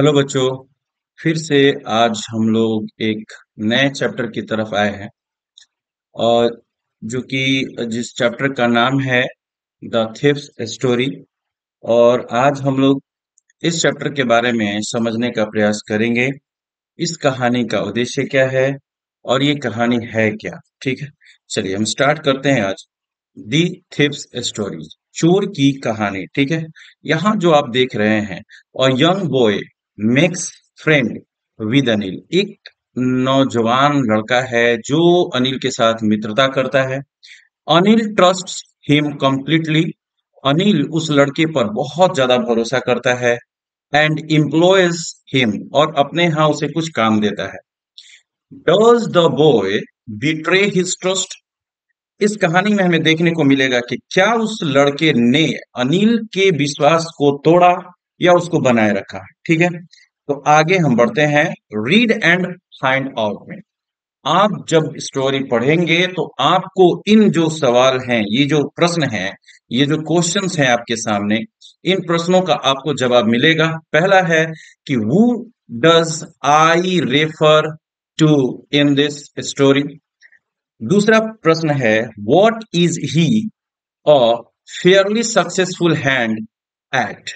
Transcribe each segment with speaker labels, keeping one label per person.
Speaker 1: Hello बच्चों, फिर से आज हम लोग एक नए चैप्टर की तरफ़ आए हैं और जो कि जिस चैप्टर का नाम है द थिप्स स्टोरी और आज हम लोग इस चैप्टर के बारे में समझने का प्रयास करेंगे। इस कहानी का उद्देश्य क्या है और ये कहानी है क्या? ठीक है, चलिए हम स्टार्ट करते हैं आज। दी थिप्स स्टोरी, चोर की कहानी, ठीक है? यहाँ जो आप देख रहे हैं और young boy makes friend with Anil एक नौजवान लड़का है जो अनिल के साथ मित्रता करता है। Anil trust him completely Anil उस लड़के पर बहुत ज़्यादा भरोसा करता है एंड एम्प्लॉयज़ हिम और अपने यहाँ उसे कुछ काम देता है। Does the boy betray his trust इस कहानी में हमें देखने को मिलेगा कि क्या उस लड़के ने अनिल के विश्वास को तोड़ा या उसको बनाए रखा ठीक है? तो आगे हम बढ़ते हैं रीड एंड फाइंड आउट में। आप जब स्टोरी पढ़ेंगे तो आपको इन जो सवाल हैं, ये जो प्रश्न हैं, ये जो क्वेश्चंस हैं आपके सामने, इन प्रश्नों का आपको जवाब मिलेगा। पहला है कि who does I refer to in this story दूसरा प्रश्न है what is he a fairly successful hand at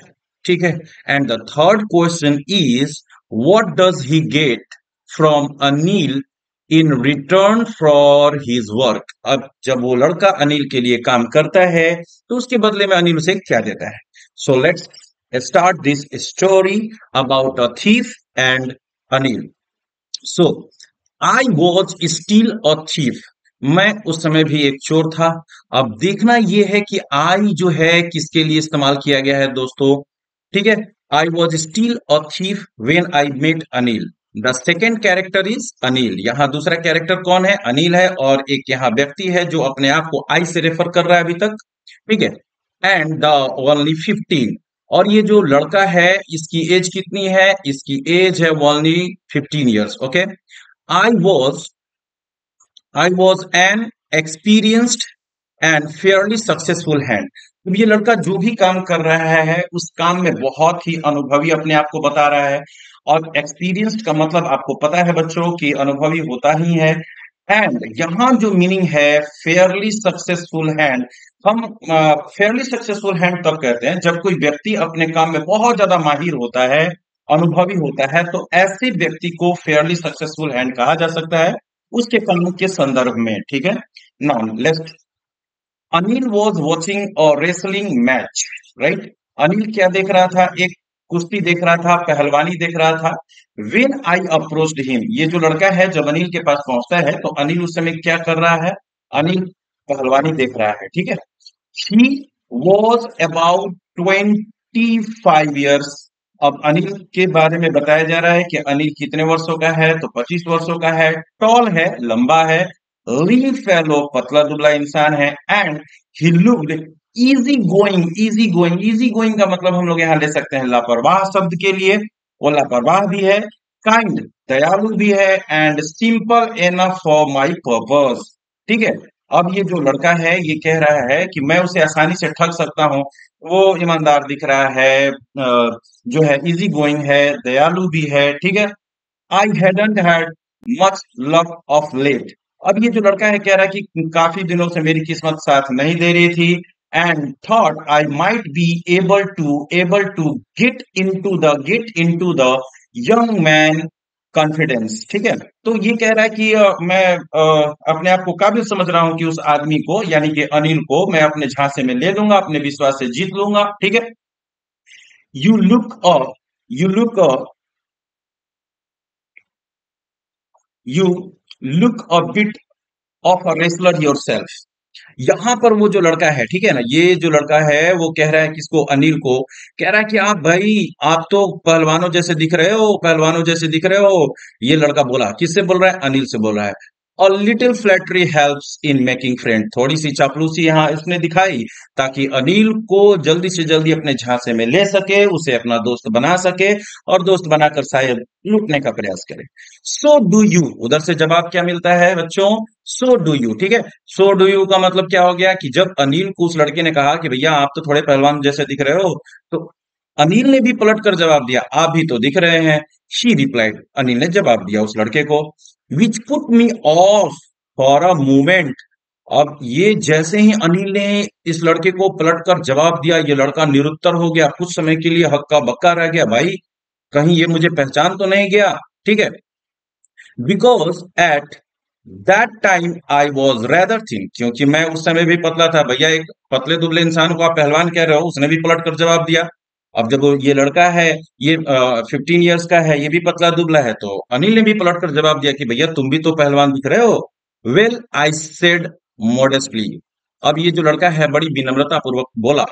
Speaker 1: ठीक है? And the third question is what does he get from Anil in return for his work अब जब वो लड़का अनिल के लिए काम करता है तो उसके बदले में अनिल उसे क्या देता है? So let's start this story about a thief and Anil so I was still a thief मैं उस समय भी एक चोर था। अब देखना यह है कि आई जो है, किसके लिए इस्तेमाल किया गया है दोस्तों? ठीक है? I was still a thief when I met Anil the second character is Anil यहाँ दूसरा कैरेक्टर कौन है? अनिल है और एक यहाँ व्यक्ति है जो अपने आप को आई से रेफर कर रहा है अभी तक। ठीक है? एंड द ओनली फिफ्टीन और ये जो लड़का है, इसकी एज कितनी है? इसकी एज है only fifteen years okay I was I was an experienced and fairly successful hand अब ये लड़का जो भी काम कर रहा है, उस काम में बहुत ही अनुभवी अपने आप को बता रहा है। और एक्सपीरियंस्ड का मतलब आपको पता है बच्चों कि अनुभवी होता ही है। एंड यहाँ जो मीनिंग है फेयरली सक्सेसफुल हैंड हम फेयरली सक्सेसफुल हैंड तब कहते हैं जब कोई व्यक्ति अपने काम में बहुत ज़्यादा माहिर होता है, अनुभवी होता है तो ऐसे व्यक्ति को फेयरली सक्सेसफुल हैंड कहा जा सकता है, उसके काम के संदर्भ में, ठीक है? Now let's Anil was watching और रेसलिंग मैच राइट अनिल क्या देख रहा था? एक कुश्ती देख रहा था, पहलवानी देख रहा था। वेन आई अप्रोच हिम ये जो लड़का है, जब अनिल के पास पहुँचता है तो अनिल उस समय क्या कर रहा है? अनिल पहलवानी देख रहा है, ठीक है? He was about twenty five years अब अनिल के बारे में बताया जा रहा है कि अनिल कितने वर्षों का है तो 25 वर्षों का है। टॉल है, लंबा है लीन फेलो पतला दुबला इंसान है and he looked easy going easy going easy going का मतलब हम लोग यहाँ ले सकते हैं लापरवाह शब्द के लिए, वो लापरवाह भी है काइंड दयालु भी है and simple enough for my purpose ठीक है? अब ये जो लड़का है, ये कह रहा है कि मैं उसे आसानी से ठग सकता हूँ। वो ईमानदार दिख रहा है जो है इजी गोइंग है, दयालु भी है, ठीक है? I hadn't had much luck of late अब ये जो लड़का है कह रहा है कि काफ़ी दिनों से मेरी किस्मत साथ नहीं दे रही थी and thought I might be able to able to get into the get into the young man confidence ठीक है? तो ये कह रहा है कि आ, मैं आ, अपने आप को काबिल समझ रहा हूँ कि उस आदमी को यानी कि अनिल को मैं अपने झांसे में ले लूँगा अपने विश्वास से जीत लूँगा ठीक है? You look a you look a you look a bit of wrestler yourself यहाँ पर वो जो लड़का है, ठीक है ना? ये जो लड़का है, वो कह रहा है किसको? अनिल को। कह रहा है कि, आप भाई, आप तो पहलवानों जैसे दिख रहे हो, पहलवानों जैसे दिख रहे हो। ये लड़का बोला, किससे बोल रहा है? अनिल से बोल रहा है। और little flattery helps in making friend थोड़ी सी चापलूसी यहाँ इसने दिखाई ताकि अनिल को जल्दी से जल्दी अपने झांसे में ले सके, उसे अपना दोस्त बना सके और दोस्त बनाकर शायद लूटने का प्रयास करे। सो डू यू उधर से जवाब क्या मिलता है बच्चों? सो डू यू ठीक है? सो डू यू का मतलब क्या हो गया कि जब अनिल को उस लड़के ने कहा कि भैया आप तो थोड़े पहलवान जैसे दिख रहे हो तो अनिल ने भी पलट कर जवाब दिया, आप भी तो दिख रहे हैं। शी रिप्लाइड अनिल ने जवाब दिया उस लड़के को। Which put me off for a moment अब ये जैसे ही अनिल ने इस लड़के को पलट कर जवाब दिया, ये लड़का निरुत्तर हो गया। कुछ समय के लिए हक्का बक्का रह गया। भाई, कहीं ये मुझे पहचान तो नहीं गया? ठीक है। Because at that time I was rather thin क्योंकि मैं उस समय भी पतला था। भैया, एक पतले दुबले इंसान को आप पहलवान कह रहे हो, उसने भी पलट कर जवाब दिया। अब जब ये लड़का है, ये फिफ्टीन ईयर्स का है, ये भी पतला दुबला है तो अनिल ने भी पलट कर जवाब दिया कि भैया, तुम भी तो पहलवान दिख रहे हो। वेल आई सेड मॉडेस्टली अब ये जो लड़का है, बड़ी विनम्रता पूर्वक बोला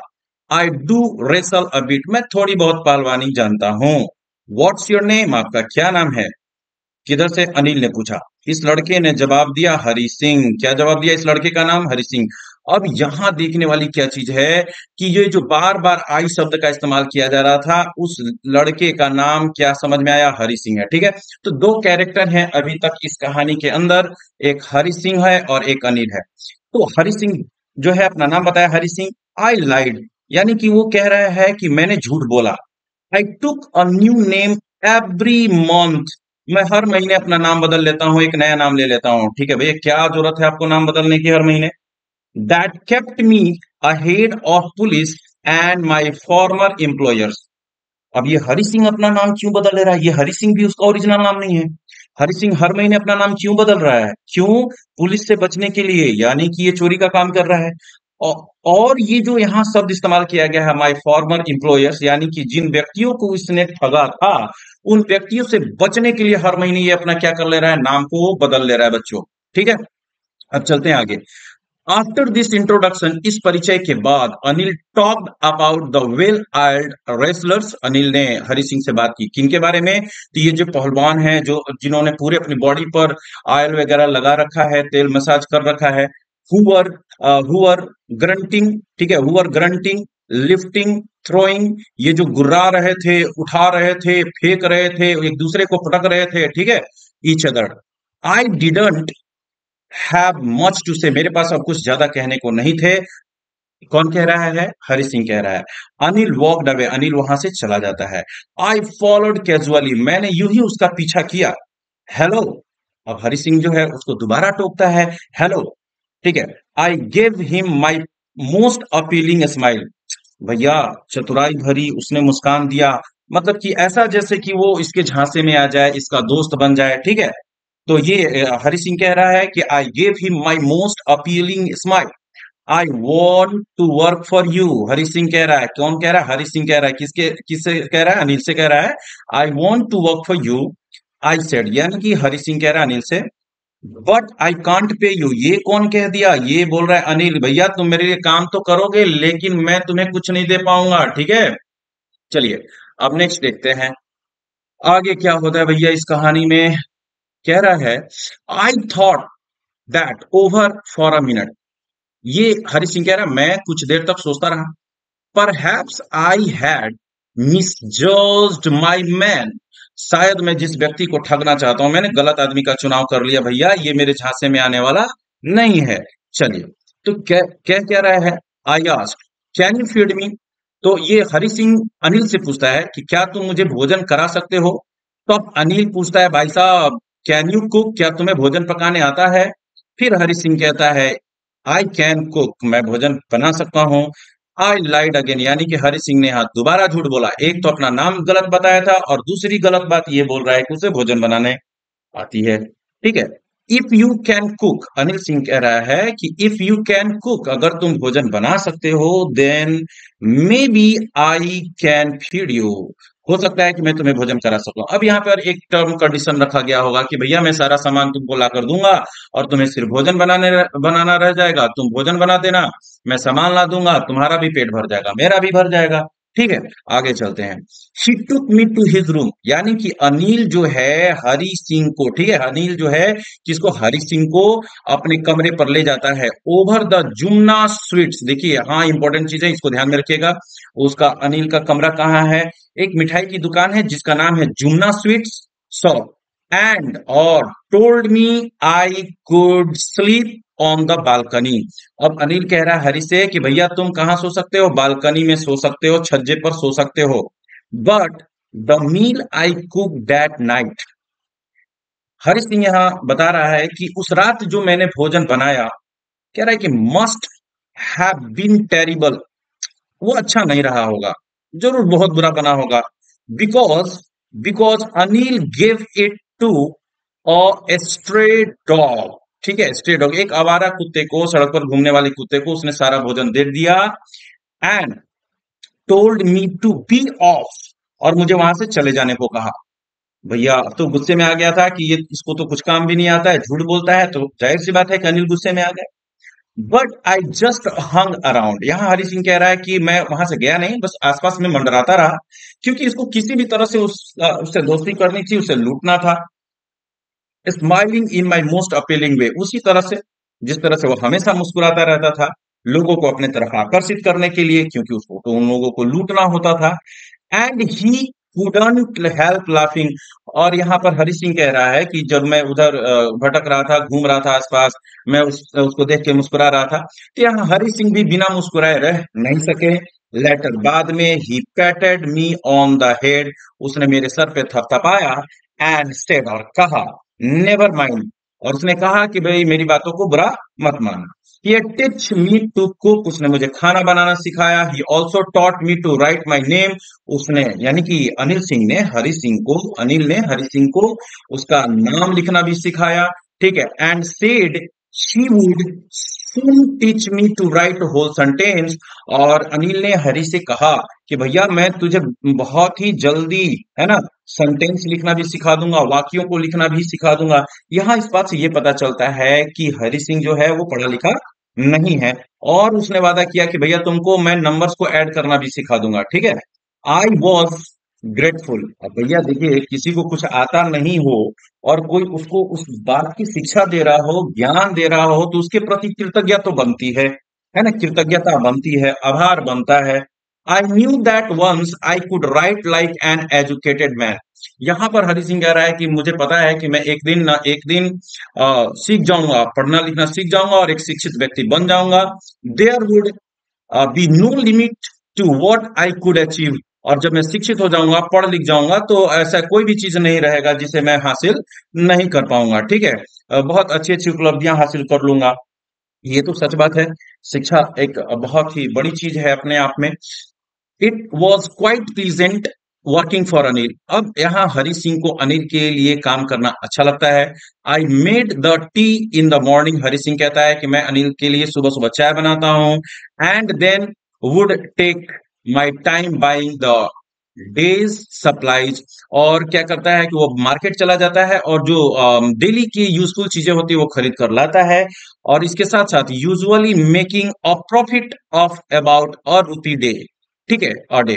Speaker 1: आई डू रेसल अबिट मैं थोड़ी बहुत पहलवानी जानता हूँ। वॉट्स योर नेम आपका क्या नाम है? किधर से अनिल ने पूछा। इस लड़के ने जवाब दिया, हरि सिंह। क्या जवाब दिया इस लड़के का नाम? हरि सिंह। अब यहाँ देखने वाली क्या चीज़ है कि ये जो बार बार आई शब्द का इस्तेमाल किया जा रहा था, उस लड़के का नाम क्या समझ में आया? हरि सिंह है, ठीक है? तो दो कैरेक्टर हैं अभी तक इस कहानी के अंदर, एक हरि सिंह है और एक अनिल है। तो हरि सिंह जो है, अपना नाम बताया, हरि सिंह आई लाइड यानी कि वो कह रहा है कि मैंने झूठ बोला। I took a new name every month मैं हर महीने अपना नाम बदल लेता हूँ, एक नया नाम ले लेता हूँ, ठीक है? भैया, क्या ज़रूरत है आपको नाम बदलने की हर महीने? That kept me ahead of police and my former employers अब ये हरि सिंह अपना नाम क्यों बदल रहा है? ये हरि सिंह भी उसका ओरिजिनल नाम नहीं है। हरि सिंह हर महीने अपना नाम क्यों बदल रहा है? क्यों पुलिस से बचने के लिए, यानी कि ये चोरी का काम कर रहा है? और ये जो यहाँ शब्द इस्तेमाल किया गया है माई फॉर्मर इंप्लॉयर्स यानी कि जिन व्यक्तियों को इसने ठगा था, उन व्यक्तियों से बचने के लिए हर महीने ये अपना क्या कर ले रहा है? नाम को बदल ले रहा है बच्चों। ठीक है? अब चलते हैं आगे। आफ्टर दिस इंट्रोडक्शन इस परिचय के बाद Anil talked about the well oiled wrestlers Anil ने हरि सिंह से बात की, किन के बारे में? तो ये जो पहलवान हैं, जो जिन्होंने पूरे अपनी बॉडी पर ऑयल वगैरह लगा रखा है, तेल मसाज कर रखा है हुवर हुवर ग्रंटिंग ठीक है हुवर ग्रंटिंग लिफ्टिंग थ्रोइंग ये जो गुर्रा रहे थे, उठा रहे थे, फेंक रहे थे, एक दूसरे को पटक रहे थे, ठीक है each other I didn't have much to say मेरे पास अब कुछ ज़्यादा कहने को नहीं थे। कौन कह रहा है? हरि सिंह कह रहा है। अनिल वॉक अवे अनिल वहाँ से चला जाता है। आई फॉलोड कैजुअली मैंने यू ही उसका पीछा किया। हेलो अब हरि सिंह जो है उसको दोबारा टोकता है। हेलो ठीक है। I gave him my most appealing smile भैया, चतुराई भरी, उसने मुस्कान दिया। मतलब कि ऐसा जैसे कि वो इसके झांसे में आ जाए, इसका दोस्त बन जाए, ठीक है? तो ये हरि सिंह कह रहा है कि I gave him my most appealing smile I want to work for you Hari Singh कह रहा है। कौन कह रहा है? हरि सिंह कह रहा है। किसके, किससे कह रहा है? अनिल से कह रहा है। I want to work for you I said यानी कि हरि सिंह कह रहा है अनिल से but I can't pay you ये कौन कह दिया? ये बोल रहा है अनिल, भैया, तुम मेरे लिए काम तो करोगे, लेकिन मैं तुम्हें कुछ नहीं दे पाऊँगा, ठीक है? चलिए, अब नेक्स्ट देखते हैं। आगे क्या होता है भैया इस कहानी में? कह रहा है I thought that over for a minute ये हरि सिंह कह रहा है, मैं कुछ देर तक सोचता रहा। पर आई हैड मिसजर्ज्ड माई मैन शायद मैं जिस व्यक्ति को ठगना चाहता हूँ, मैंने गलत आदमी का चुनाव कर लिया, भैया, ये मेरे झांसे में आने वाला नहीं है। चलिए। तो क्या क्या कह रहा है? I ask can you feed me तो ये हरि सिंह अनिल से पूछता है कि क्या तुम मुझे भोजन करा सकते हो? तो अब अनिल पूछता है, भाई साहब कैन यू कुक क्या तुम्हें भोजन पकाने आता है? फिर हरि सिंह कहता है आई कैन कुक मैं भोजन बना सकता हूँ. आई लाइड अगेन यानी कि हरि सिंह ने हाथ दोबारा झूठ बोला। एक तो अपना नाम गलत बताया था और दूसरी गलत बात ये बोल रहा है कि उसे भोजन बनाने आती है। ठीक है? If you can cook Anil Singh कह रहा है कि इफ़ यू कैन कुक अगर तुम भोजन बना सकते हो then maybe I can feed you हो सकता है कि मैं तुम्हें भोजन करा सकूँ। अब यहाँ पर एक टर्म कंडीशन रखा गया होगा कि भैया मैं सारा सामान तुमको ला कर दूँगा और तुम्हें सिर्फ़ भोजन बनाने बनाना रह जाएगा। तुम भोजन बना देना, मैं सामान ला दूँगा, तुम्हारा भी पेट भर जाएगा, मेरा भी भर जाएगा। ठीक है, आगे चलते हैं। She took me to his room, यानी कि अनिल जो है हरि सिंह को, ठीक है, अनिल जो है जिसको हरि सिंह को अपने कमरे पर ले जाता है। ओवर द जुमना स्वीट्स देखिए हाँ इंपॉर्टेंट चीज़ है, इसको ध्यान में रखिएगा। उसका अनिल का कमरा कहाँ है? एक मिठाई की दुकान है, जिसका नाम है जुमना स्वीट्स सॉ एंड और told me I could sleep on the balcony अब अनिल कह रहा है हरी से कि भैया तुम कहाँ सो सकते हो? बालकनी में सो सकते हो, छज्जे पर सो सकते हो। But the meal I cook that night Hari Singh यहाँ बता रहा है कि उस रात जो मैंने भोजन बनाया, कह रहा है कि मस्ट हैव बीन टेरिबल वो अच्छा नहीं रहा होगा। ज़रूर बहुत बुरा बना होगा। Because because Anil give it to a stray dog ठीक है स्ट्रे डॉग एक आवारा कुत्ते को, सड़क पर घूमने वाले कुत्ते को उसने सारा भोजन दे दिया and told me to be off और मुझे वहाँ से चले जाने को कहा। भैया, अब तो गुस्से में आ गया था कि ये, इसको तो कुछ काम भी नहीं आता है, झूठ बोलता है तो ज़ाहिर सी बात है कि अनिल गुस्से में आ गए but I just hung around यहाँ हरि सिंह कह रहा है कि मैं वहाँ से गया नहीं, बस आसपास में मंडराता रहा, क्योंकि इसको किसी भी तरह से उस उससे दोस्ती करनी थी, उसे लूटना था। Smiling in my most appealing way उसी तरह से जिस तरह से वो हमेशा मुस्कुराता रहता था लोगों को अपने तरफ़ आकर्षित करने के लिए क्योंकि उसको तो उन लोगों को लूटना होता था। एंड ही हेल्प लाफिंग और यहाँ पर हरि सिंह कह रहा है कि जब मैं उधर भटक रहा था घूम रहा था आसपास मैं उस, उसको देख के मुस्कुरा रहा था तो यहाँ हरि सिंह भी बिना मुस्कुराए रह नहीं सके। लेटर बाद में he patted me on the head उसने मेरे सर पे थपथपाया एंड स्टेड और कहा नेवर माइंड और उसने कहा कि भाई मेरी बातों को बुरा मत मानना He teach me to cook उसने मुझे खाना बनाना सिखाया। He also taught me to write my name उसने, यानी कि अनिल सिंह ने, हरि सिंह को, अनिल ने हरि सिंह को उसका नाम लिखना भी सिखाया। ठीक है? And said she would soon teach me to write whole sentence और अनिल ने हरी से कहा कि भैया, मैं तुझे बहुत ही जल्दी, है ना सेंटेंस लिखना भी सिखा दूँगा, वाक्यों को लिखना भी सिखा दूँगा। यहाँ इस बात से ये पता चलता है कि हरी सिंह जो है, वो पढ़ा लिखा नहीं है। और उसने वादा किया कि भैया, तुमको मैं नंबर्स को ऐड करना भी सिखा दूँगा, ठीक है? आई वॉज़ ग्रेटफुल अब भैया देखिए किसी को कुछ आता नहीं हो और कोई उसको उस बात की शिक्षा दे रहा हो ज्ञान दे रहा हो तो उसके प्रति कृतज्ञता तो बनती है। है ना? कृतज्ञता बनती है आभार बनता है। I knew that once I could write like an educated man यहाँ पर हरि सिंह कह रहा है कि मुझे पता है कि मैं एक दिन ना एक दिन आ, सीख जाऊँगा पढ़ना लिखना सीख जाऊँगा और एक शिक्षित व्यक्ति बन जाऊँगा। There would be no limit to what I could achieve और जब मैं शिक्षित हो जाऊँगा, पढ़ लिख जाऊँगा तो ऐसा कोई भी चीज़ नहीं रहेगा जिसे मैं हासिल नहीं कर पाऊँगा, ठीक है? बहुत अच्छी अच्छी उपलब्धियाँ हासिल कर लूँगा। ये तो सच बात है, शिक्षा एक बहुत ही बड़ी चीज़ है अपने आप में। It was quite pleasant working for Anil अब यहाँ हरि सिंह को अनिल के लिए काम करना अच्छा लगता है। I made the tea in the morning Hari Singh कहता है कि मैं अनिल के लिए सुबह सुबह चाय बनाता हूँ and then would take my time buying the day's supplies और क्या करता है कि वो मार्केट चला जाता है और जो डेली की यूजफुल चीज़ें होती है वो खरीद कर लाता है और इसके साथ साथ usually making a profit of about a rupee a day है अ डे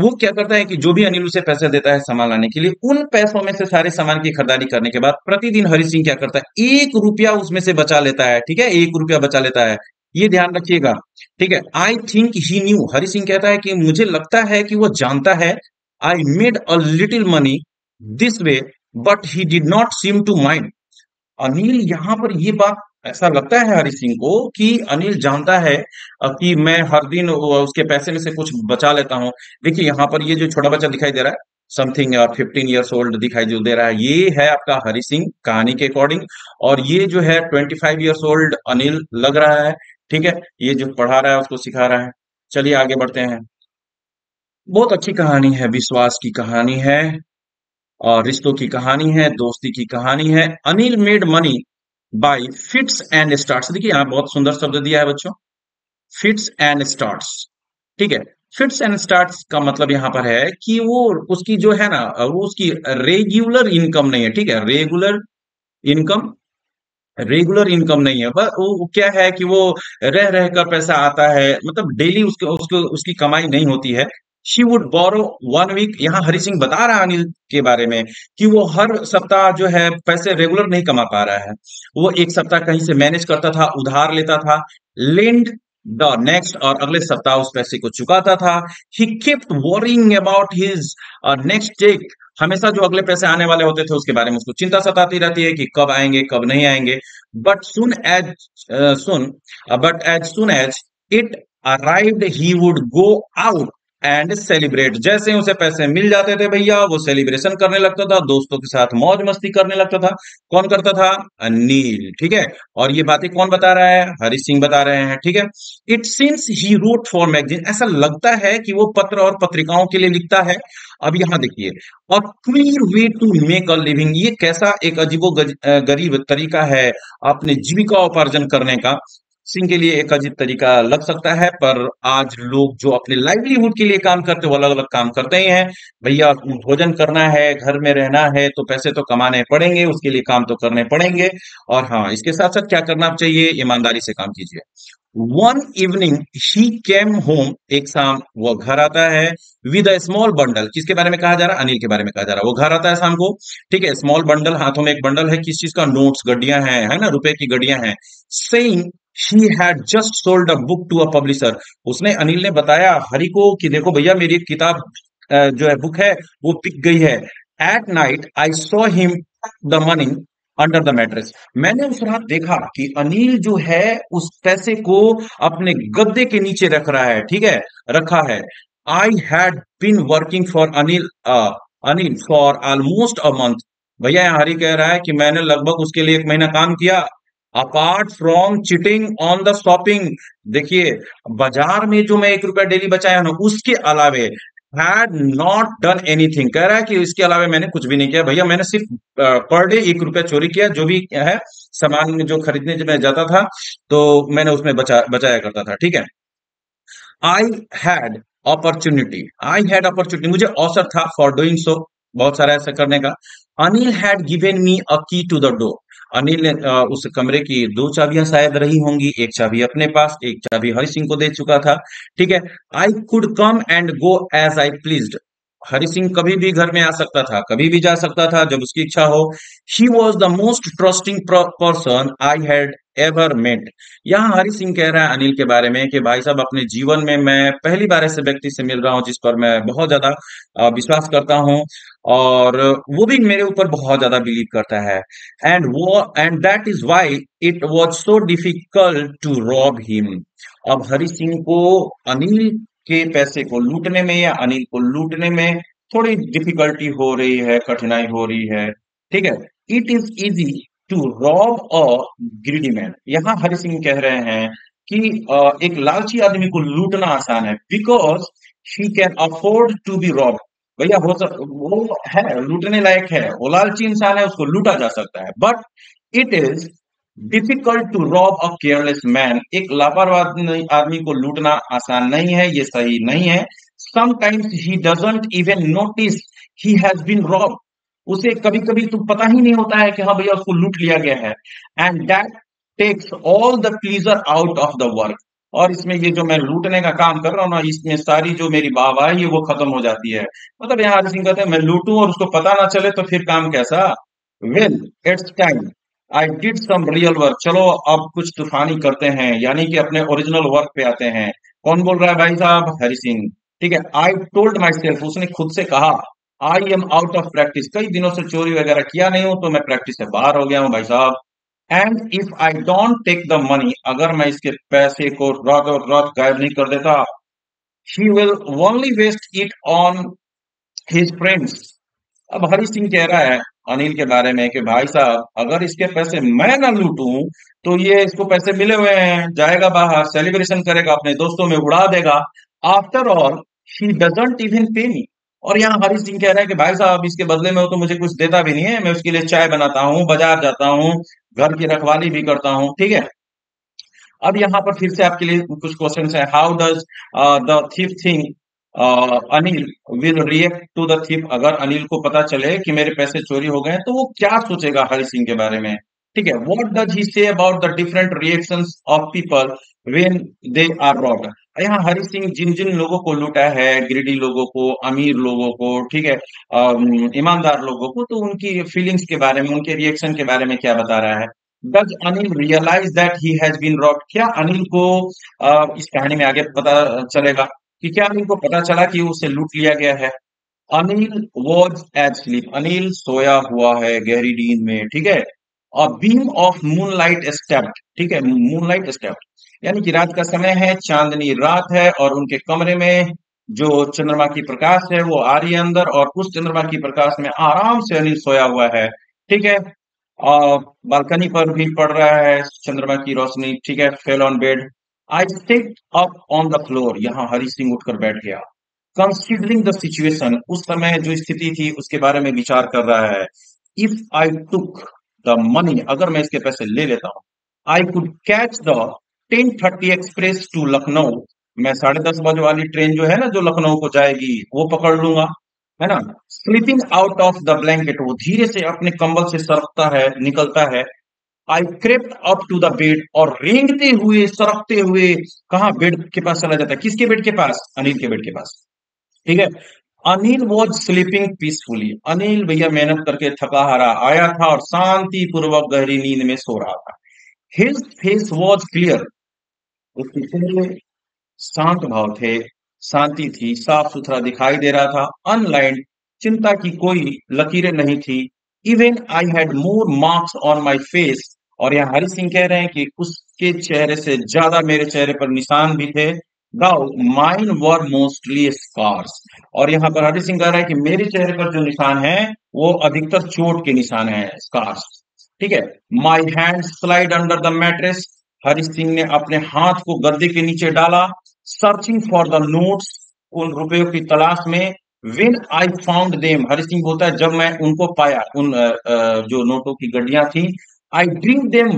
Speaker 1: वो क्या करता है कि जो भी अनिल उसे पैसे देता है सामान लाने के लिए, उन पैसों में से सारे सामान की खरीदारी करने के बाद प्रतिदिन हरि सिंह क्या करता है, एक रुपया उसमें से बचा लेता है, ठीक है, एक रुपया बचा लेता है ये ध्यान रखिएगा। ठीक है? I think he knew Hari Singh कहता है कि मुझे लगता है कि वो जानता है I made a little money this way but he did not seem to mind Anil, यहाँ पर ये बात ऐसा लगता है हरि सिंह को कि अनिल जानता है कि मैं हर दिन उसके पैसे में से कुछ बचा लेता हूँ। देखिए, यहाँ पर ये जो छोटा बच्चा दिखाई दे रहा है समथिंग फिफ्टीन ईयर्स ओल्ड दिखाई जो दे रहा है, ये है आपका हरि सिंह कहानी के अकॉर्डिंग और ये जो है twenty five years old Anil लग रहा है। ठीक है? ये जो पढ़ा रहा है, उसको सिखा रहा है। चलिए आगे बढ़ते हैं। बहुत अच्छी कहानी है, विश्वास की कहानी है और रिश्तों की कहानी है, दोस्ती की कहानी है। Anil made money by fits and starts. देखिए, यहाँ बहुत सुंदर शब्द दिया है बच्चों। Fits and starts. ठीक है? फिट्स एंड स्टार्ट्स का मतलब यहाँ पर है कि वो, उसकी जो है ना, वो उसकी रेगुलर इनकम नहीं है। ठीक है? रेगुलर इनकम रेगुलर इनकम नहीं है बस वो क्या है कि वो रह रह कर पैसा आता है मतलब डेली उसके, उसको, उसकी कमाई नहीं होती है। She would borrow one week यहाँ हरि सिंह बता रहा है अनिल के बारे में कि वो हर सप्ताह जो है पैसे रेगुलर नहीं कमा पा रहा है। वो एक सप्ताह कहीं से मैनेज करता था, उधार लेता था लेंड द नेक्स्ट और अगले सप्ताह उस पैसे को चुकाता था। He kept worrying about his next take हमेशा जो अगले पैसे आने वाले होते थे उसके बारे में उसको चिंता सताती रहती है कि कब आएँगे, कब नहीं आएँगे। But soon as soon but as soon as it arrived he would go out and celebrate जैसे ही उसे पैसे मिल जाते थे भैया, वो सेलिब्रेशन करने लगता था, दोस्तों के साथ मौज मस्ती करने लगता था। कौन करता था? अनिल, ठीक है? और ये बातें कौन बता रहा है? हरी सिंह बता रहे हैं, ठीक है? It seems he wrote for magazine ऐसा लगता है कि वो पत्र और पत्रिकाओं के लिए लिखता है। अब यहाँ देखिए और clear way to make a living ये कैसा एक अजीबो गरीब तरीका है अपने जीविका उपार्जन करने का। सिंह के लिए एक अजीब तरीका लग सकता है, पर आज लोग जो अपने लाइवलीहुड के लिए काम करते वो अलग अलग काम करते ही हैं। भैया भोजन करना है, घर में रहना है तो पैसे तो कमाने पड़ेंगे, उसके लिए काम तो करने पड़ेंगे। और हाँ इसके साथ साथ क्या करना चाहिए? ईमानदारी से काम कीजिए। One evening he came home एक शाम वो घर आता है विद अ स्मॉल बंडल किसके बारे में कहा जा रहा? है अनिल के बारे में कहा जा रहा। है वो घर आता है शाम को, ठीक है? स्मॉल बंडल हाथों में एक बंडल है, किस चीज़ का? नोट्स गड्डियाँ हैं, है ना? रुपए की गड्डियाँ हैं। Saying she had just sold a book to a publisher उसने अनिल ने बताया, हरि को कि देखो भैया मेरी किताब जो है बुक है, वो पिक गई है। At night I saw him the money under the mattress मैंने उस रात देखा कि अनिल जो है, उस पैसे को अपने गद्दे के नीचे रख रहा है, ठीक है, रखा है। I had been working for Anil Anil for almost a month भैया यहाँ हरी कह रहा है कि मैंने लगभग उसके लिए एक महीना काम किया। Apart from cheating on the shopping देखिए, बाज़ार में जो मैं एक रुपया डेली बचाया ना, उसके अलावे हैड नॉट डन एनीथिंग कह रहा है कि इसके अलावा मैंने कुछ भी नहीं किया। भैया, मैंने सिर्फ़ पर डे एक रुपया चोरी किया, जो भी है, सामान जो खरीदने मैं जाता था तो मैंने उसमें बचा, बचाया करता था, ठीक है? I had opportunity I had opportunity मुझे अवसर था फॉर डूइंग सो बहुत सारा ऐसा करने का। Anil had given me a key to the door Anil ने उस कमरे की दो चाबियाँ शायद रही होंगी, एक चाबी अपने पास, एक चाबी हरि सिंह को दे चुका था। ठीक है I could come and go as I please Hari Singh कभी भी घर में आ सकता था, कभी भी जा सकता था, जब उसकी इच्छा हो। He was the most trusting person I had ever met यहाँ हरि सिंह कह रहा है अनिल के बारे में कि भाई साहब, अपने जीवन में मैं पहली बार ऐसे व्यक्ति से मिल रहा हूँ जिस पर मैं बहुत ज़्यादा विश्वास करता हूँ और वो भी मेरे ऊपर बहुत ज़्यादा बिलीव करता है। एंड वो and that is why it was so difficult to rob him अब हरि सिंह को अनिल के पैसे को लूटने में या अनिल को लूटने में थोड़ी डिफिकल्टी हो रही है, कठिनाई हो रही है। ठीक है? It is easy to rob a greedy man यहाँ हरि सिंह कह रहे हैं कि एक लालची आदमी को लूटना आसान है because he can afford to be rob भैया, हो सक, वो है, लूटने लायक है, वो लालची इंसान है, उसको लूटा जा सकता है। But it is difficult to rob a careless man एक लापरवाह आदमी को लूटना आसान नहीं है, ये सही नहीं है। Sometimes he doesn't even notice he has been rob उसे कभी कभी तो पता ही नहीं होता है कि हाँ भैया उसको लूट लिया गया है। And that takes all the pleasure out of the work और इसमें ये जो मैं लूटने का काम कर रहा हूँ ना, इसमें सारी जो मेरी वाह है, ये वो खत्म हो जाती है। मतलब यहाँ हरि सिंह कहते हैं, मैं लूटू और उसको पता ना चले तो फिर काम कैसा? Well it's time I did some real work चलो, अब कुछ तूफानी करते हैं, यानी कि अपने ओरिजिनल वर्क पे आते हैं। कौन बोल रहा है भाई साहब? हरि सिंह। ठीक है आई टोल्ड माई सेल्फ उसने खुद से कहा I am out of practice कई दिनों से चोरी वगैरह किया नहीं हूँ तो मैं प्रैक्टिस से बाहर हो गया हूँ, भाई साहब। And if I don't take the money अगर मैं इसके पैसे को रात और रात गायब नहीं कर देता he will only waste it on his friends अब हरि सिंह कह रहा है, अनिल के बारे में कि भाई साहब, अगर इसके पैसे मैं ना लूटू तो ये इसको पैसे मिले हुए हैं, जाएगा बाहर सेलिब्रेशन करेगा, अपने दोस्तों में उड़ा देगा। After all he doesn't even pay me और यहाँ हरी सिंह कह रहे हैं कि भाई साहब, इसके बदले में हो तो मुझे कुछ देता भी नहीं है। मैं उसके लिए चाय बनाता हूँ, बाज़ार जाता हूँ, घर की रखवाली भी करता हूँ, ठीक है? अब यहाँ पर फिर से आपके लिए कुछ क्वेश्चन है। How does the thief think Anil will react to the thief अगर अनिल को पता चले कि मेरे पैसे चोरी हो गए तो वो क्या सोचेगा हरि सिंह के बारे में? ठीक है what does he say about the different reaction of people when they are robbed यहाँ हरि सिंह जिन जिन लोगों को लूटा है ग्रीडी लोगों को अमीर लोगों को ठीक है ईमानदार लोगों को तो उनकी फीलिंग्स के बारे में उनके रिएक्शन के बारे में क्या बता रहा है? Does Anil realise that he has been robbed क्या अनिल को आ, इस कहानी में आगे पता चलेगा कि क्या अनिल को पता चला कि उसे लूट लिया गया है? Anil was eight sleep Anil सोया हुआ है गहरी नींद में ठीक है? बीम ऑफ़ मूनलाइट स्टेप्ड ठीक है? मूनलाइट स्टेप्ड यानी कि रात का समय है, चांदनी रात है और उनके कमरे में जो चंद्रमा की प्रकाश है, वो आ रही है अंदर और उस चंद्रमा की प्रकाश में आराम से अनिल सोया हुआ है। ठीक है? और बालकनी पर भी पड़ रहा है, चंद्रमा की रोशनी। ठीक है? Fell on bed I sit up on the floor यहाँ हरी सिंह उठकर बैठ गया। कंसिडरिंग द सिचुएशन उस समय जो स्थिति थी, उसके बारे में विचार कर रहा है। If I took the money अगर मैं इसके पैसे ले लेता हूँ I could catch the ten thirty express to Lucknow मैं साढ़े दस बजे वाली ट्रेन जो है ना, जो लखनऊ को जाएगी, वो पकड़ लूँगा, है ना? Slipping out of the blanket वो धीरे से अपने कंबल से सरकता है, निकलता है। I crept up to the bed और रेंगते हुए, सरकते हुए, कहा बेड के पास चला जाता है? किसके बेड के पास? अनिल के बेड के पास। ठीक है? Anil was sleeping peacefully Anil भैया मेहनत करके थका हारा आया था और शांति पूर्वक गहरी नींद में सो रहा था। हिज फेस वॉज़ क्लियर उसके चेहरे शांत भाव थे, शांति थी साफ़ सुथरा दिखाई दे रहा था। अनलाइंड चिंता की कोई लकीरें नहीं थी। Even I had more marks on my face और यहाँ हरि सिंह कह रहे हैं कि उसके चेहरे से ज़्यादा मेरे चेहरे पर निशान भी थे। Though mine were mostly scars और यहाँ पर हरि सिंह कह रहा है कि मेरे चेहरे पर जो निशान है, वो अधिकतर चोट के निशान है स्कार्स ठीक है? My hand slide under the mattress Hari Singh ने अपने हाथ को गद्दे के नीचे डाला सर्चिंग फॉर द नोट्स उन रुपयों की तलाश में when I found them Hari Singh बोलता है, जब मैं उनको पाया, उन जो नोटों की गड्डियाँ थी I drew them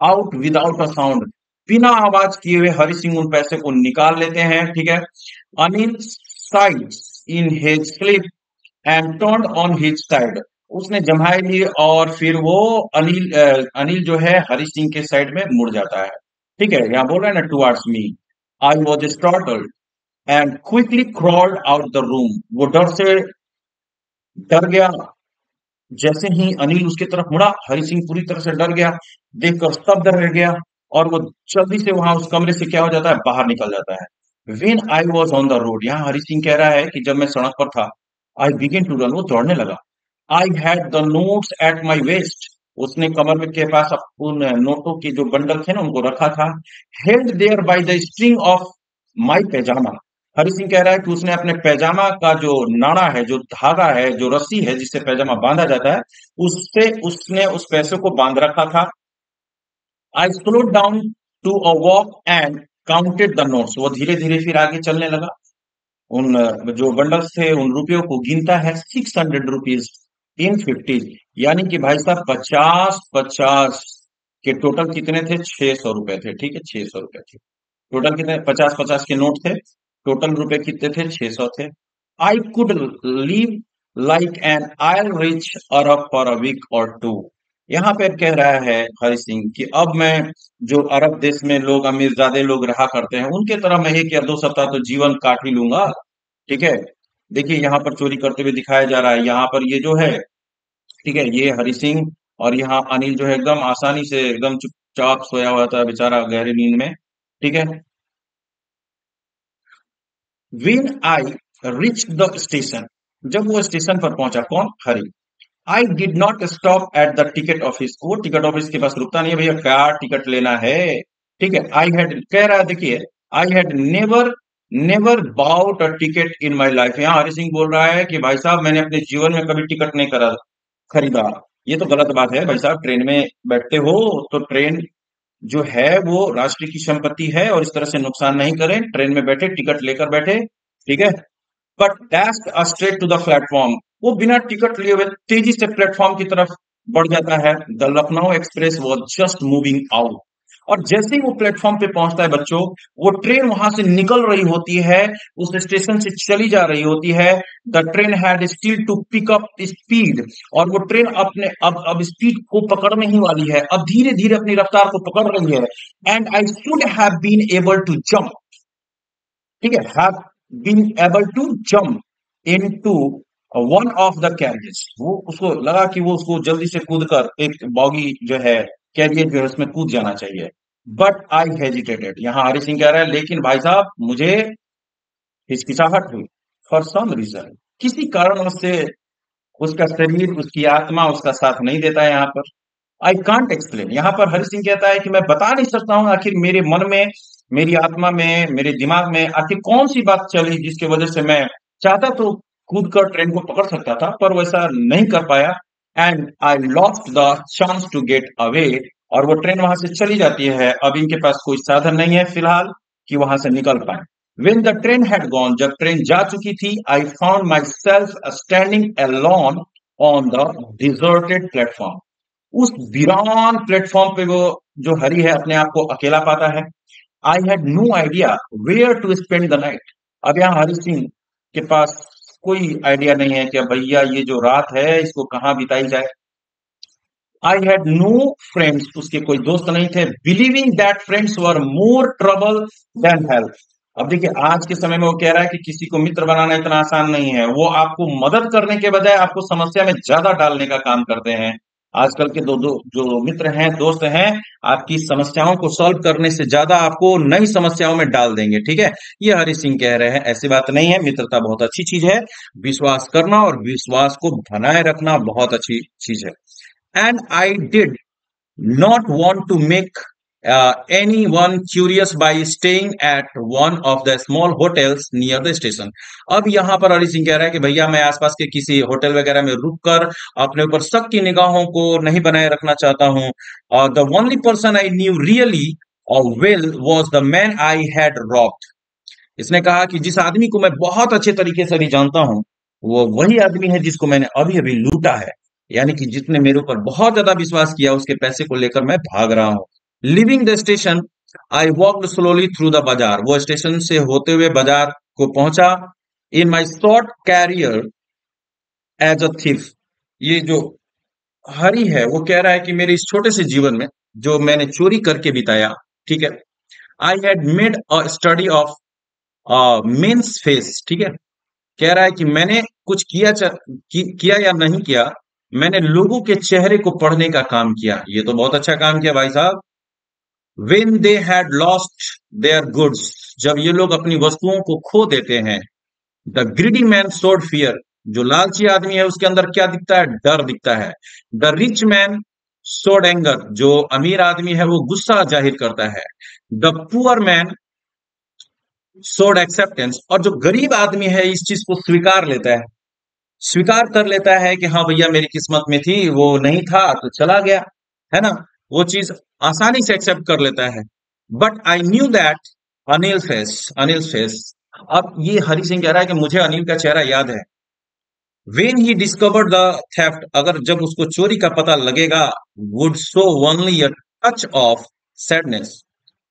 Speaker 1: out without a sound बिना आवाज़ किए हुए हरि सिंह उन पैसे को निकाल लेते हैं, ठीक है? Anil sighed in his sleep and turn on his side उसने जमाए ली और फिर वो अनिल अनिल जो है हरि सिंह के साइड में मुड़ जाता है। ठीक है, यहाँ बोल रहे हैं ना towards me I was startled and quickly crawled out the room वो डर से डर गया। जैसे ही अनिल उसके तरफ़ मुड़ा हरि सिंह पूरी तरह से डर गया, देखकर स्तब्ध रह गया और वो जल्दी से वहाँ उस कमरे से क्या हो जाता है, बाहर निकल जाता है। When I was on the road यहाँ हरि सिंह कह रहा है कि जब मैं सड़क पर था आई बिगिन टू रन वो दौड़ने लगा। I had the notes at my waist उसने कमर के पास उन नोटों के जो बंडल थे ना, उनको रखा था। Held there by the string of my pyjama Hari Singh कह रहा है कि उसने अपने पैजामा का जो नाड़ा है, जो धागा है, जो रस्सी है, जिससे पैजामा बांधा जाता है, उससे उसने उस पैसे को बाँध रखा था। I slow down to a walk and counted the notes वो धीरे धीरे फिर आगे चलने लगा। उन, जो बंडल्स थे, उन रुपयों को गिनता है। Six hundred rupees in fifty यानी कि भाई साहब पचास पचास के टोटल कितने थे? छह सौ रुपए थे, ठीक है? छह सौ रुपए थे। टोटल कितने? पचास पचास के नोट थे। टोटल रुपए कितने थे? छह सौ थे। I could live like an I rich Arab for a week और टू यहाँ पे कह रहा है हरि सिंह कि अब मैं जो अरब देश में लोग, अमीर, ज़्यादा लोग रहा करते हैं, उनके तरह मैं एक या दो सप्ताह तो जीवन काट ही लूँगा, ठीक है? देखिए, यहाँ पर चोरी करते हुए दिखाया जा रहा है। यहाँ पर ये जो है, ठीक है, ये हरि सिंह और यहाँ अनिल जो है एकदम आसानी से एकदम चुपचाप सोया हुआ था बेचारा गहरी नींद में, ठीक है? When I reach the station जब वो स्टेशन पर पहुँचा, कौन? Hari. I did not stop at the ticket office वो टिकट ऑफ़िस के पास रुकता नहीं है, भैया, क्या टिकट लेना है? ठीक है आई हैड कह रहा है, देखिए I had never never bought a ticket in my life यहाँ हरि सिंह बोल रहा है कि भाई साहब, मैंने अपने जीवन में कभी टिकट नहीं करा, खरीदा। ये तो गलत बात है। भाई साहब ट्रेन में बैठते हो तो ट्रेन जो है वो राष्ट्र की संपत्ति है और इस तरह से नुकसान नहीं करें। ट्रेन में बैठे टिकट लेकर बैठे, ठीक है? But dash straight to the platform वो बिना टिकट लिए हुए तेज़ी से प्लेटफॉर्म की तरफ़ बढ़ जाता है। The Lucknow express was just moving out और जैसे ही वो प्लेटफॉर्म पे पहुँचता है बच्चों, वो ट्रेन वहाँ से निकल रही होती है, उस स्टेशन से चली जा रही होती है। The train had still to pick up speed और वो ट्रेन अपने, अब अब स्पीड को पकड़ने ही वाली है। अब धीरे धीरे अपनी रफ्तार को पकड़ रही है। And I should have been able to jump ठीक है? Have been able to jump into one of the carriers वो उसको लगा कि वो उसको जल्दी से कूद कर एक बॉगी जो है कैरियर जो है उसमें कूद जाना चाहिए? बट आई हेजिटेटेड यहाँ हरि सिंह कह रहा है, लेकिन भाई साहब, मुझे हिचकिचाहट हुई फॉर सम रीजन किसी कारणवश से उसका शरीर, उसकी आत्मा उसका साथ नहीं देता है यहाँ पर। आई कांट एक्सप्लेन यहाँ पर हरि सिंह कहता है कि मैं बता नहीं सकता हूँ आखिर मेरे मन में, मेरी आत्मा में, मेरे दिमाग में आखिर कौन सी बात चली जिसकी वजह से मैं चाहता तो कूद कर ट्रेन को पकड़ सकता था, पर वैसा नहीं कर पाया। And I lost the chance to get away और वो ट्रेन वहाँ से चली जाती है। अब इनके पास कोई साधन नहीं है फ़िलहाल कि वहाँ से निकल पाए। When the train had gone जब ट्रेन जा चुकी थी I found myself standing alone on the deserted platform उस वीरान प्लेटफॉर्म पे वो जो हरी है, अपने आप को अकेला पाता है। I had no idea where to spend the night अब यहाँ हरी सिंह के पास कोई आइडिया नहीं है कि भैया ये जो रात है, इसको कहाँ बिताई जाए। आई हैड नो फ्रेंड्स उसके कोई दोस्त नहीं थे believing that friends were more trouble than help अब देखिए, आज के समय में वो कह रहा है कि किसी को मित्र बनाना इतना आसान नहीं है। वो आपको मदद करने के बजाय आपको समस्या में ज़्यादा डालने का काम करते हैं। आजकल के दो, दो जो मित्र हैं दोस्त हैं आपकी समस्याओं को सॉल्व करने से ज़्यादा आपको नई समस्याओं में डाल देंगे ठीक है? ये हरि सिंह कह रहे हैं ऐसी बात नहीं है मित्रता बहुत अच्छी चीज़ है विश्वास करना और विश्वास को बनाए रखना बहुत अच्छी चीज़ है। And I did not want to make uh, anyone curious by staying at one of the small hotels near the station. अब यहाँ पर हरि सिंह कह रहा है कि भैया मैं आसपास के किसी होटल वगैरह में रुककर अपने ऊपर शक की निगाहों को नहीं बनाए रखना चाहता हूँ। और the only person I knew really और well was the man I had robbed इसने कहा कि जिस आदमी को मैं बहुत अच्छे तरीके से भी जानता हूँ वो वही आदमी है जिसको मैंने अभी अभी लूटा है। यानी कि जितने मेरे ऊपर बहुत ज़्यादा विश्वास किया उसके पैसे को लेकर मैं भाग रहा हूँ। Leaving the station I walk slowly through the bazaar वो स्टेशन से होते हुए बाज़ार को पहुँचा। In my short career as a thief ये जो हरी है वो कह रहा है कि मेरे इस छोटे से जीवन में जो मैंने चोरी करके बिताया ठीक है? I had made a study of men's face ठीक है? कह रहा है कि मैंने कुछ किया कि, किया या नहीं किया मैंने लोगों के चेहरे को पढ़ने का काम किया। ये तो बहुत अच्छा काम किया भाई साहब। When they had lost their goods जब ये लोग अपनी वस्तुओं को खो देते हैं the greedy man showed fear जो लालची आदमी है, उसके अंदर क्या दिखता है? डर दिखता है। The rich man showed anger जो अमीर आदमी है, वो गुस्सा ज़ाहिर करता है। The poor man showed acceptance और जो गरीब आदमी है, इस चीज़ को स्वीकार लेता है। स्वीकार कर लेता है कि हाँ भैया, मेरी किस्मत में थी, वो नहीं था तो चला गया। है ना? वो चीज़ आसानी से एक्सेप्ट कर लेता है। But I knew that Anil face Anil face अब ये हरि सिंह कह रहा है कि मुझे अनिल का चेहरा याद है। When he discover the theft अगर जब उसको चोरी का पता लगेगा would show only a touch of sadness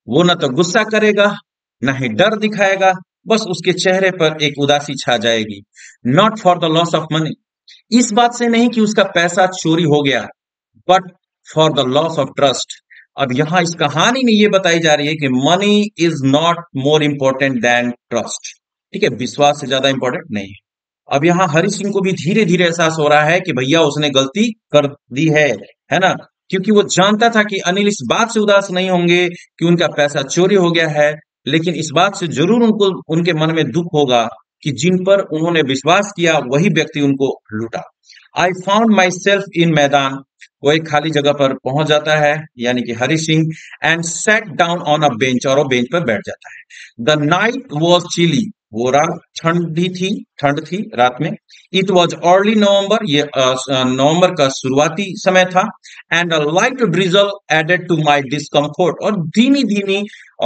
Speaker 1: वो ना तो गुस्सा करेगा, ना ही डर दिखाएगा, बस उसके चेहरे पर एक उदासी छा जाएगी। Not for the loss of money इस बात से नहीं कि उसका पैसा चोरी हो गया but for the loss of trust अब यहाँ इस कहानी में यह बताई जा रही है कि money is not more important than trust ठीक है, विश्वास से ज़्यादा इंपॉर्टेंट नहीं है। अब यहाँ हरि सिंह को भी धीरे धीरे एहसास हो रहा है कि भैया उसने गलती कर दी है है ना? क्योंकि वो जानता था कि अनिल इस बात से उदास नहीं होंगे कि उनका पैसा चोरी हो गया है, लेकिन इस बात से ज़रूर उनको, उनके मन में दुख होगा कि जिन पर उन्होंने विश्वास किया, वही व्यक्ति उनको लूटा। आई फाउंड माई सेल्फ इन मैदान वो एक खाली जगह पर पहुँच जाता है, यानी कि Hari Singh and sat down on a bench और वो बेंच पर बैठ जाता है। द नाइट वॉज़ चिली वो रात ठंडी थी, ठंड थी रात में। इट वॉज़ अर्ली नवंबर ये नवंबर का शुरुआती समय था। And a light drizzle added to my discomfort और धीमी धीमी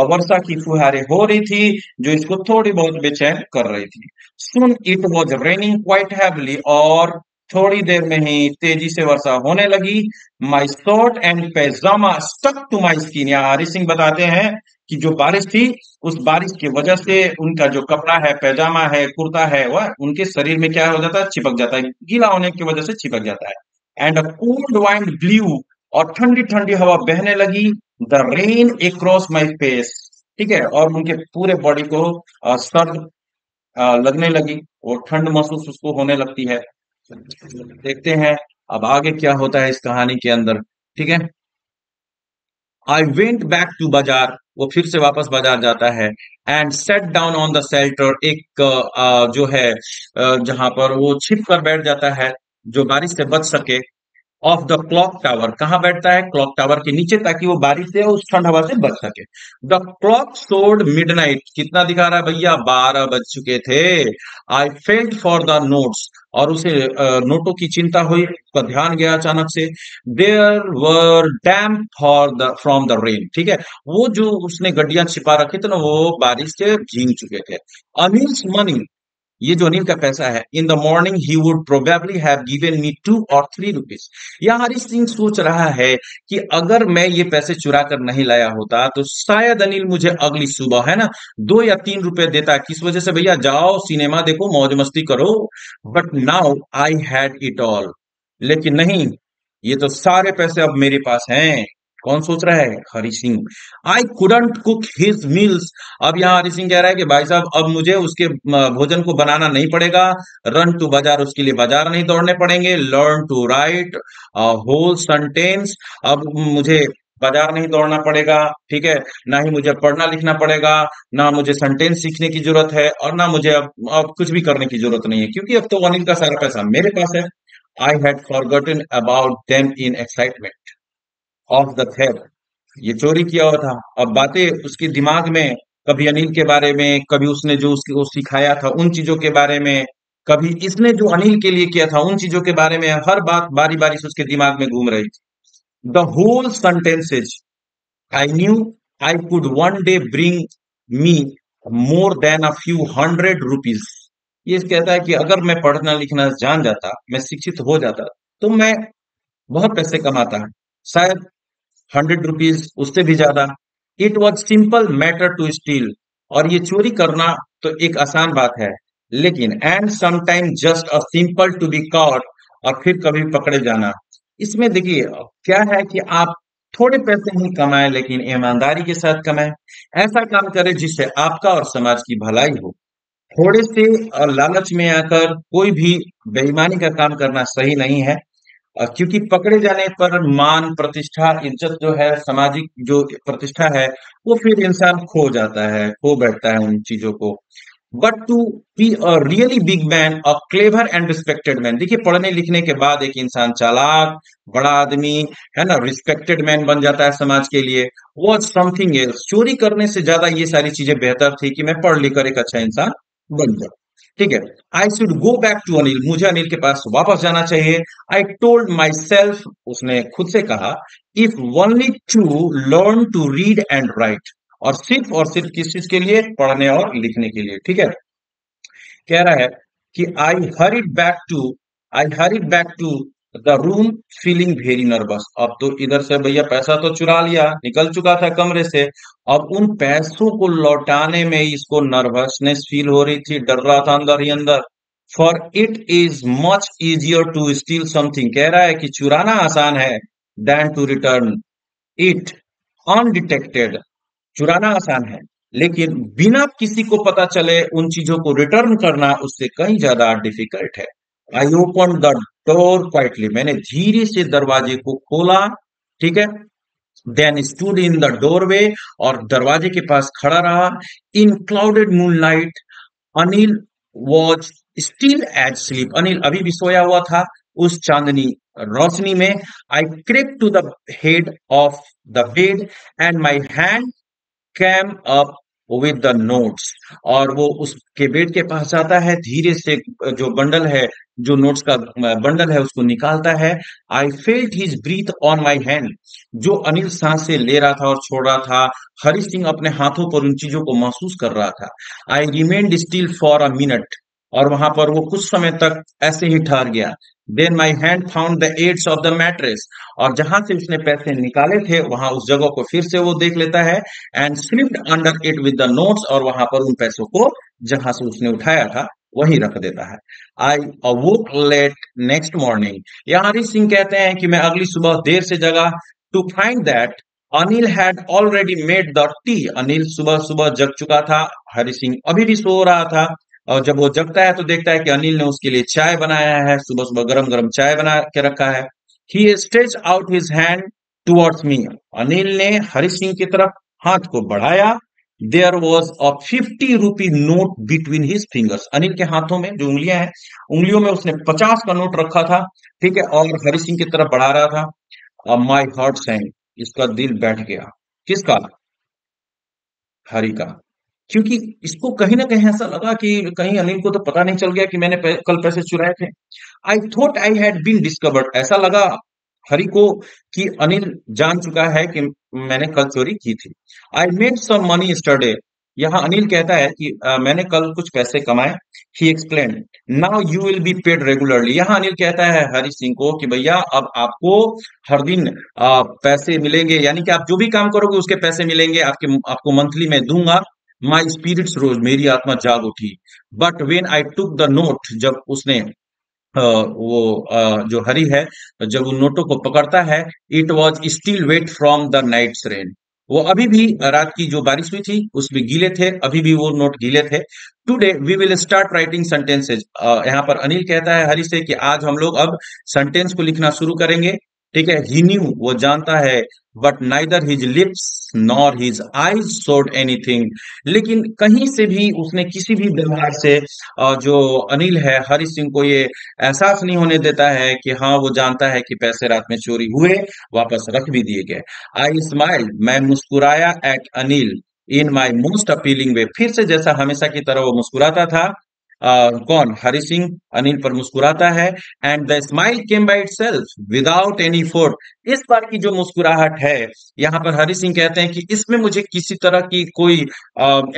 Speaker 1: वर्षा की फुहारे हो रही थी, जो इसको थोड़ी बहुत बेचैन कर रही थी। Soon it was raining quite heavily और थोड़ी देर में ही तेज़ी से वर्षा होने लगी। My short and pyjama stuck to my skin या हरी सिंह बताते हैं कि जो बारिश थी, उस बारिश की वजह से उनका जो कपड़ा है पैजामा है, कुर्ता है, वह उनके शरीर में क्या हो जाता है? चिपक जाता है। गीला होने की वजह से चिपक जाता है। And a cold wind blew और ठंडी ठंडी हवा बहने लगी। The rain across my face ठीक है? और उनके पूरे बॉडी को सर्द लगने लगी। और ठंड महसूस उसको होने लगती है। देखते हैं अब आगे क्या होता है इस कहानी के अंदर, ठीक है? आई वेंट बैक टू बाज़ार, वो फिर से वापस बाज़ार जाता है and sat down on the shelter एक जो है जहाँ पर वो छिप कर बैठ जाता है, जो बारिश से बच सके ऑफ़ द क्लॉक टावर कहाँ बैठता है? क्लॉक टावर के नीचे, ताकि वो बारिश से, उस ठंड हवा से बच सके। द क्लॉक सोड मिडनाइट कितना दिखा रहा है भैया? बारह बज चुके थे। I felt for the notes और उसे नोटों की चिंता हुई, उसका ध्यान गया अचानक से। There were damp for the from the rain ठीक है? वो जो उसने गड्डियाँ छिपा रखी थी ना, वो बारिश से भीग चुके थे। अनिल मनी ये जो अनिल का पैसा है in the morning he would probably have given me two और थ्री रुपीज़ या हरी सिंह सोच रहा है कि अगर मैं ये पैसे चुरा कर नहीं लाया होता तो शायद अनिल मुझे अगली सुबह, है ना, दो या तीन रुपए देता, किस वजह से भैया, जाओ, सिनेमा देखो, मौज मस्ती करो। But now I had it all लेकिन नहीं, ये तो सारे पैसे अब मेरे पास हैं। कौन सोच रहा है? Hari Singh. I couldn't cook his meals अब यहाँ हरि सिंह कह रहा है कि भाई साहब, अब मुझे उसके भोजन को बनाना नहीं पड़ेगा। रन टू बाज़ार उसके लिए बाज़ार नहीं दौड़ने पड़ेंगे। Learn to write whole sentence अब मुझे बाज़ार नहीं दौड़ना पड़ेगा, ठीक है? ना ही मुझे पढ़ना लिखना पड़ेगा, ना मुझे सेंटेंस सीखने की ज़रूरत है और ना मुझे अब अब कुछ भी करने की ज़रूरत नहीं है। क्योंकि अब तो अनिल का सारा पैसा मेरे पास है। I had forgotten about them in excitement of the theft ये चोरी किया हुआ था। अब बातें उसके दिमाग में, कभी अनिल के बारे में, कभी उसने जो उसको सिखाया था, उन चीज़ों के बारे में, कभी इसने जो अनिल के लिए किया था, उन चीज़ों के बारे में हर बात बारी बारी से उसके दिमाग में घूम रही थी। The whole sentences I knew I could one day bring me more than a few hundred rupees ये कहता है कि अगर मैं पढ़ना लिखना जान जाता, मैं शिक्षित हो जाता तो मैं बहुत पैसे कमाता। शायद हंड्रेड रुपीज़ उससे भी ज़्यादा। It was simple matter to steal और ये चोरी करना तो एक आसान बात है। लेकिन and sometime just a simple to be caught और फिर कभी पकड़े जाना। इसमें देखिए, क्या है कि आप थोड़े पैसे ही कमाए, लेकिन ईमानदारी के साथ कमाए। ऐसा काम करें जिससे आपका और समाज की भलाई हो। थोड़े से लालच में आकर कोई भी बेईमानी का काम करना सही नहीं है। क्योंकि पकड़े जाने पर मान, प्रतिष्ठा, इज़्ज़त जो है, सामाजिक जो प्रतिष्ठा है, वो फिर इंसान खो जाता है, खो बैठता है उन चीज़ों को। But to be a really big man a clever and respected man देखिए, पढ़ने लिखने के बाद एक इंसान चालाक, बड़ा आदमी, है ना रिस्पेक्टेड मैन बन जाता है समाज के लिए। वो समथिंग एल्स चोरी करने से ज़्यादा ये सारी चीज़ें बेहतर थी कि मैं पढ़ लिख कर एक अच्छा इंसान बन जाऊँ। ठीक है? I should go back to Anil मुझे अनिल के पास वापस जाना चाहिए। आई टोल्ड माई सेल्फ उसने खुद से कहा if only to learn to read and write और सिर्फ़ और सिर्फ़ किस चीज़ के लिए? पढ़ने और लिखने के लिए। ठीक है? कह रहा है कि I hurried back to I hurried back to the room feeling very nervous अब तो इधर से भैया पैसा तो चुरा लिया, निकल चुका था कमरे से। अब उन पैसों को लौटाने में इसको नर्वसनेस फील हो रही थी, डर रहा था अंदर ही अंदर। For it is much easier to steal something कह रहा है कि चुराना आसान है than to return it undetected चुराना आसान है। लेकिन बिना किसी को पता चले उन चीज़ों को रिटर्न करना उससे कहीं ज़्यादा डिफ़िकल्ट है। I open the door quietly मैंने धीरे से दरवाजे को खोला, ठीक है? Then stood in the doorway और दरवाजे के पास खड़ा रहा। In clouded moonlight Anil was still asleep Anil अभी भी सोया हुआ था उस चांदनी रोशनी में। I crept to the head of the bed and my hand came up with the notes और वो उसके बेड के पास जाता है, धीरे से जो बंडल है, जो नोट्स का बंडल है, उसको निकालता है। I felt his breath on my hand जो अनिल सांस से ले रहा था और छोड़ रहा था। हरि सिंह अपने हाथों पर उन चीज़ों को महसूस कर रहा था। I remained still for a minute और वहाँ पर वो कुछ समय तक ऐसे ही ठहर गया। Then my hand found the edges of the mattress और जहाँ से उसने पैसे निकाले थे, वहाँ उस जगह को फिर से वो देख लेता है and slipped under it with the notes और वहाँ पर उन पैसों को जहाँ से उसने उठाया था, वही रख देता है। I awoke late next morning यहाँ हरी सिंह कहते हैं कि मैं अगली सुबह देर से जगा। To find that Anil had already made the tea Anil सुबह सुबह जग चुका था। हरि सिंह अभी भी सो रहा था। और जब वो जगता है तो देखता है कि अनिल ने उसके लिए चाय बनाया है सुबह सुबह गरम गरम चाय बना के रखा है। He stretch out his hand towards me Anil ने हरि सिंह की तरफ़ हाथ को बढ़ाया। There was a fifty rupee note between his fingers Anil के हाथों में जो उंगलियाँ हैं, उंगलियों में उसने पचास का नोट रखा था, ठीक है, और हरि सिंह की तरफ़ बढ़ा रहा था। माई हार्ट सैंग इसका दिल बैठ गया। किसका? हरि का। क्योंकि इसको कहीं ना कहीं ऐसा लगा कि कहीं अनिल को तो पता नहीं चल गया कि मैंने कल पैसे चुराए थे। I thought I had been discovered ऐसा लगा हरि को कि अनिल जान चुका है कि मैंने कल चोरी की थी। आई मेड सम मनी स्टडे यहाँ अनिल कहता है कि आ, मैंने कल कुछ पैसे कमाए। He explain now you will be paid regularly यहाँ अनिल कहता है हरि सिंह को कि भैया अब आपको हर दिन आ, पैसे मिलेंगे। यानी कि आप जो भी काम करोगे उसके पैसे मिलेंगे। आपके आपको मंथली में दूँगा। माई स्पिरिट्स रोज मेरी आत्मा जाग उठी। But when I took the note जब उसने वो जो हरि है, जब उन नोटों को पकड़ता है it was still wet from the night's rain वो अभी भी, रात की जो बारिश हुई थी, उसमें गीले थे, अभी भी वो नोट गीले थे। Today we will start writing sentences यहाँ पर अनिल कहता है हरी से कि आज हम लोग अब सेंटेंस को लिखना शुरू करेंगे। ठीक है? ही न्यू वो जानता है but neither his lips nor his eyes showed anything लेकिन कहीं से भी उसने किसी भी व्यवहार से जो अनिल है हरि सिंह को ये एहसास नहीं होने देता है कि हाँ वो जानता है कि पैसे रात में चोरी हुए, वापस रख भी दिए गए। आई स्माइल मैं मुस्कुराया at Anil in my most appealing way फिर से जैसा हमेशा की तरह वो मुस्कुराता था कौन? हरि सिंह, अनिल पर मुस्कुराता है and the smile came by itself without any effort इस बार की जो मुस्कुराहट है, यहाँ पर हरि सिंह कहते हैं कि इसमें मुझे किसी तरह की कोई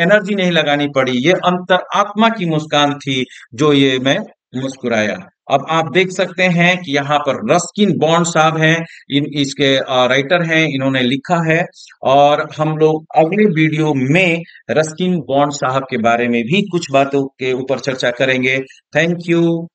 Speaker 1: एनर्जी नहीं लगानी पड़ी। ये अंतर आत्मा की मुस्कान थी, जो ये मैं मुस्कुराया। अब आप देख सकते हैं कि यहाँ पर रस्किन बॉन्ड साहब हैं, इन, इसके राइटर हैं, इन्होंने लिखा है, और हम लोग अगले वीडियो में रस्किन बॉन्ड साहब के बारे में भी कुछ बातों के ऊपर चर्चा करेंगे। Thank you.